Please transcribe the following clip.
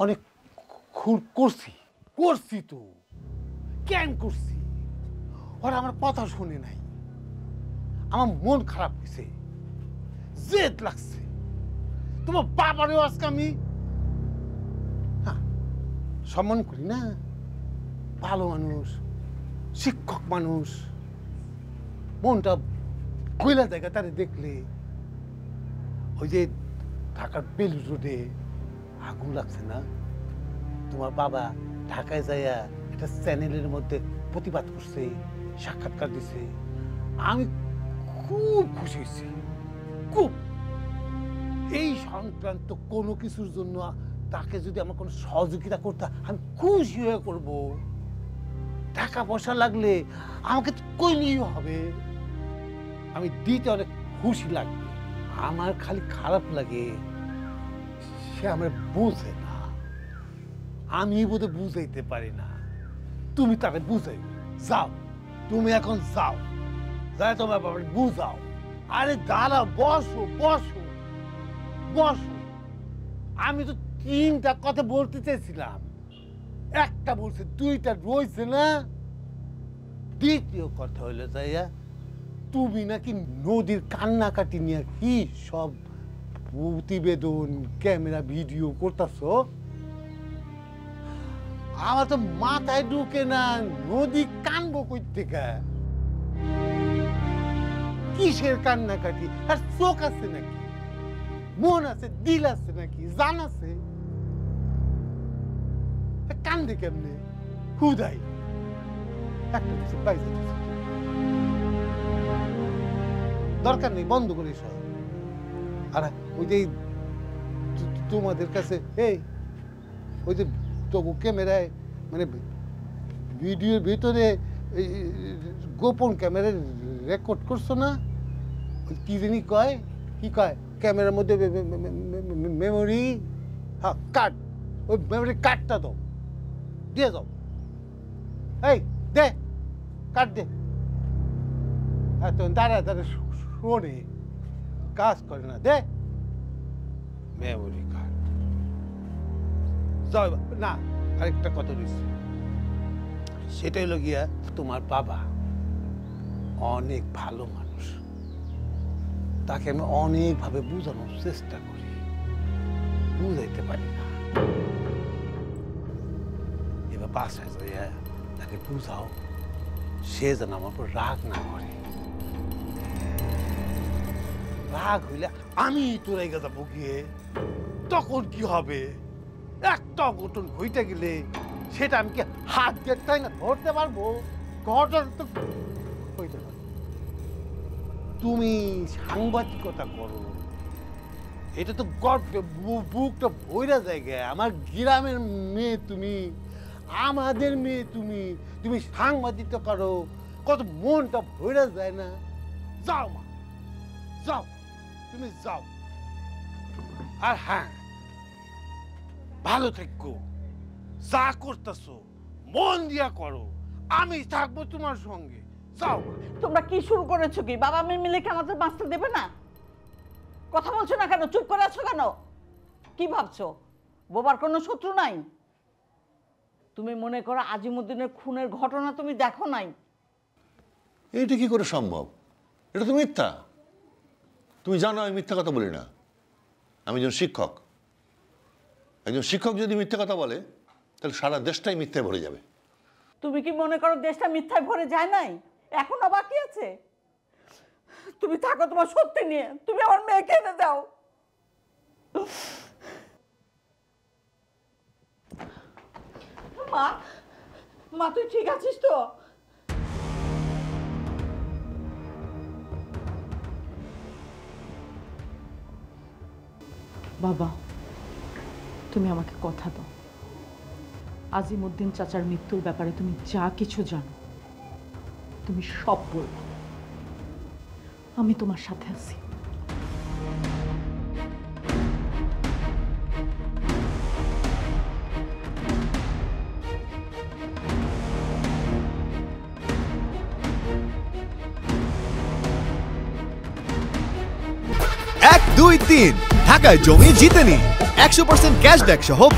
অনেক করছি করছি তো কেন করছি? ওরা আমার কথা শুনে নাই। আমার মন খারাপ হয়েছে জেদ লাগছে। তোমার বাবারেও আজকে আমি হ্যাঁ, সম্মান করি না। ভালো মানুষ শিক্ষক মানুষ। মনটা গইলা জায়গা তারে দেখলে ওই যে ঢাকার বেলু রোডে আগুন লাগছে না? তোমার বাবা ঢাকায় যাইয়া একটা চ্যানেলের মধ্যে প্রতিবাদ করছে, সাক্ষাৎকার দিছে। আমি খুব খুশি হয়েছি। খুব। এই সংক্রান্ত কোনো কিছুর জন্য তাকে যদি আমার কোনো সহযোগিতা করতে, আমি খুশি হয়ে করব। টাকা পয়সা লাগলে আমাকে তো কইলেই হবে। আমি দিতে অনেক খুশি লাগবে। আমার খালি খারাপ লাগে। সে আমার বুঝে না। আমি বোধ বুঝাইতে পারি না। তুমি তাকে বুঝাই যাও। তুমি এখন যাও। যাই তোমার বাবা বুঝাও। আরে দাঁড়া বসো বসো। বসো। আমি তো তিনটা কথা বলতে চেয়েছিলাম। একটা বলছে, দুইটা রয়েছে না? দ্বিতীয় কথা হইল যাইয়া, তুমি নাকি নদীর কান্নাকাটি নিয়ে কি সব প্রতিবেদন, ক্যামেরা, ভিডিও করতেছো? আমার তো মাথায় ঢুকে না, নদী কানবো থেকে কিসের কান্নাকাটি? আর চোখ আছে নাকি? মন আছে, দিল আছে নাকি? জান আছে? কান্দে কেমনে? হুদাই একটা কিছু পাইছে। দরকার নেই, বন্ধ করে সব আর, ওই যে তোমাদের কাছে, এই, ওই যে তবু ক্যামেরায় মানে ভিডিওর ভিতরে গোপন ক্যামেরা রেকর্ড করছ না? কি জানি কয়, কি কয়, ক্যামেরার মধ্যে মেমোরি হ্যাঁ কার্ড ওই মেমোরি কার্ডটা দাও, দিয়ে দাও। এই, দে কার্ড দে। হ্যাঁ তো দাঁড়া দাঁড়া শোনে কাজ করে না দে। মেমোরি কার্ড যাও না আরেকটা কথা রয়েছে সেটা হলো গিয়া তোমার বাবা অনেক ভালো মানুষ। তাকে আমি অনেকভাবে বোঝানোর চেষ্টা করি। বুঝাইতে পারি না। এবার বাসায় যাইয়া তাকে বুঝাও সে যেন আমার উপর রাগ না করে। রাগ হইলে আমি তোরাই গাছা ভুগিয়ে তখন কি হবে? একটা অঘটন ঘইতে গেলে সেটা আমি কি হাত দিয়ে তাই না ধরতে পারব? ঘটনা তো হইতে তুমি সাংবাদিকতা করো। এটা তো গর্ব বুকটা ভৈরা জায়গা। আমার গ্রামের মেয়ে তুমি, আমাদের মেয়ে তুমি তুমি সাংবাদিকতা করো। কত মনটা ভৈরা যায় না? যাও মা, যাও। তুমি যাও। আর হ্যাঁ ভালো থেকো। যা করতেছো মন দিয়া করো। আমি থাকব তোমার সঙ্গে। যাও। তোমরা কি শুরু করেছ কি? বাবা মেয়ে মিলে কি আমাদের বাঁচতে দেবে না? কথা বলছো না কেন? চুপ করে আছো কেন? কি ভাবছ? বোবার কোনো শত্রু নাই? তুমি মনে করো আজিমুদ্দিনের খুনের ঘটনা তুমি দেখো নাই? এইটা কি করে সম্ভব? এটা তো মিথ্যা। তুমি জানো আমি মিথ্যা কথা বলি না। আমি একজন শিক্ষক। একজন শিক্ষক যদি মিথ্যা কথা বলে, তাহলে সারা দেশটাই মিথ্যায় ভরে যাবে। তুমি কি মনে করো দেশটা মিথ্যায় ভরে যায় নাই? এখনও বাকি আছে? তুমি থাকো তোমার সত্যি নিয়ে। তুমি আমার মেয়েকে এনে দাও। মা মা, তুই ঠিক আছিস তো? বাবা, তুমি আমাকে কথা দাও। আজিমুদ্দিন চাচার মৃত্যুর ব্যাপারে তুমি যা কিছু জানো, তুমি সব বলবে। আমি তোমার সাথে আছি। এক, দুই, তিন। ঢাকায় জমি জিতে নিন। একশো পার্সেন্ট ক্যাশব্যাক সহ